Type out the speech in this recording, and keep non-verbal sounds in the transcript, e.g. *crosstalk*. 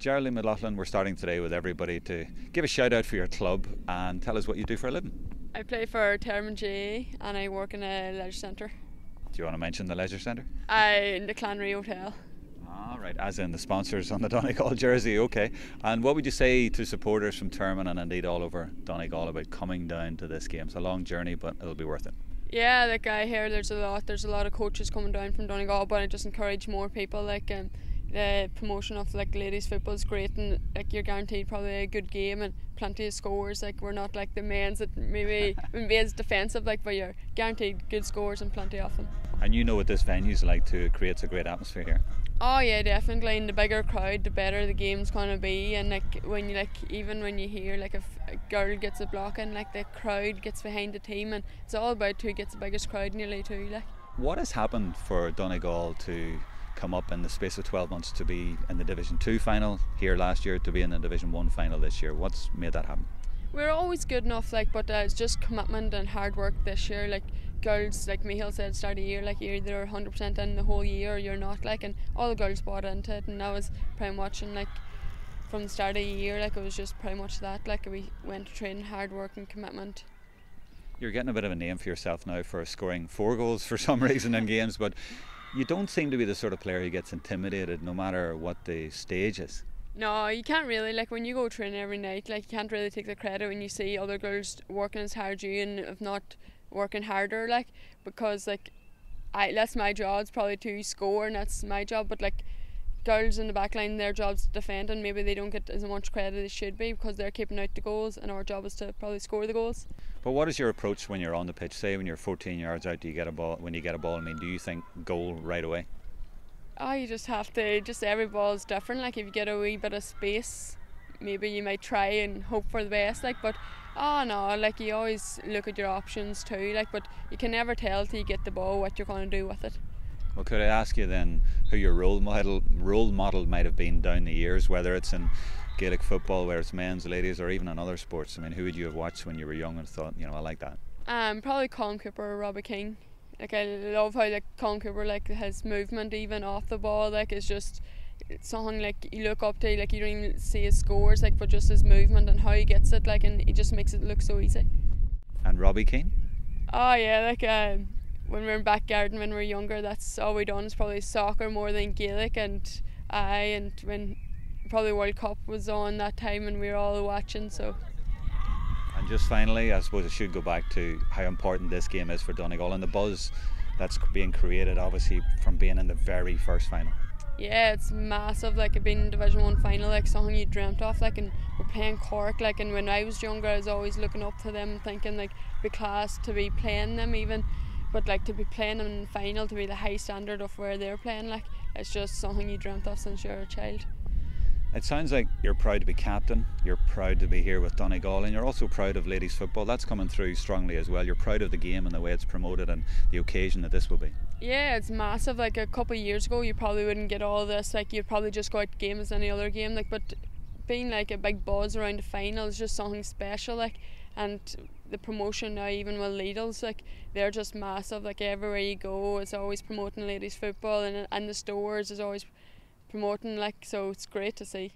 Geraldine McLaughlin, we're starting today with everybody to give a shout out for your club and tell us what you do for a living. I play for Termon GA and I work in a leisure centre. Do you want to mention the leisure centre? I in the Clanree Hotel. All right, as in the sponsors on the *laughs* Donegal jersey, okay. And what would you say to supporters from Termon and indeed all over Donegal about coming down to this game? It's a long journey, but it'll be worth it. Yeah, like I hear there's a lot. There's a lot of coaches coming down from Donegal, but I just encourage more people. Like um, the promotion of like ladies football is great and like you're guaranteed probably a good game and plenty of scores. Like we're not like the men's that maybe *laughs* maybe as defensive like but you're guaranteed good scores and plenty of them. And you know what this venue's like to it creates a great atmosphere here? Oh yeah definitely. And the bigger crowd the better the game's gonna be. And like when you like even when you hear like if a girl gets a block in like the crowd gets behind the team and it's all about who gets the biggest crowd nearly too like. What has happened for Donegal to come up in the space of 12 months to be in the Division 2 final here last year to be in the Division 1 final this year. What's made that happen? We're always good enough, like, but uh, it's just commitment and hard work this year. Like, girls, like Michael said, start a year, like, you're either 100% in the whole year or you're not, like, and all the girls bought into it, and I was pretty much, and like, from the start of the year, like, it was just pretty much that. Like, we went to train, hard work, and commitment you're getting a bit of a name for yourself now for scoring four goals for *laughs* some reason in games, but you don't seem to be the sort of player who gets intimidated no matter what the stage is. No, you can't really. Like when you go train every night, like you can't really take the credit when you see other girls working as hard as you and if not working harder. Like because like I that's my job. It's probably to score and that's my job. But like girls in the back line, their job's to defend and maybe they don't get as much credit as they should be because they're keeping out the goals and our job is to probably score the goals. But what is your approach when you're on the pitch? Say when you're 14 yards out, do you get a ball? When you get a ball, I mean, do you think goal right away? Oh, you just have to. Just every ball is different. Like if you get a wee bit of space, maybe you might try and hope for the best. Like, but oh no, like you always look at your options too. Like, but you can never tell till you get the ball what you're going to do with it. Well, could I ask you then who your role model role model might have been down the years, whether it's in Gaelic football, where it's men's, ladies, or even in other sports? I mean, who would you have watched when you were young and thought, you know, I like that? Um, probably Colm Cooper or Robbie Keane. Like I love how like Colm Cooper like his movement even off the ball like is just something like you look up to like you don't even see his scores like but just his movement and how he gets it like and he just makes it look so easy. And Robbie Keane? Oh yeah, like um, when we were in back garden when we were younger, that's all we done is probably soccer more than Gaelic and I and when probably World Cup was on that time and we were all watching. So. And just finally, I suppose I should go back to how important this game is for Donegal and the buzz that's being created, obviously, from being in the very first final. Yeah, it's massive. Like being in Division One final, like something you dreamt of. Like, and we're playing Cork. Like, and when I was younger, I was always looking up to them, thinking like, be class to be playing them even. But like to be playing them in the final, to be the high standard of where they're playing, like it's just something you dreamt of since you were a child. It sounds like you're proud to be captain, you're proud to be here with Donegal, and you're also proud of ladies football. That's coming through strongly as well. You're proud of the game and the way it's promoted and the occasion that this will be. Yeah, it's massive. Like a couple of years ago, you probably wouldn't get all this. Like you'd probably just go out game as any other game. Like, but being like a big buzz around the final is just something special. Like, and the promotion now, even with Lidl's, like they're just massive. Like everywhere you go, it's always promoting ladies football, and and the stores is always promoting like so it's great to see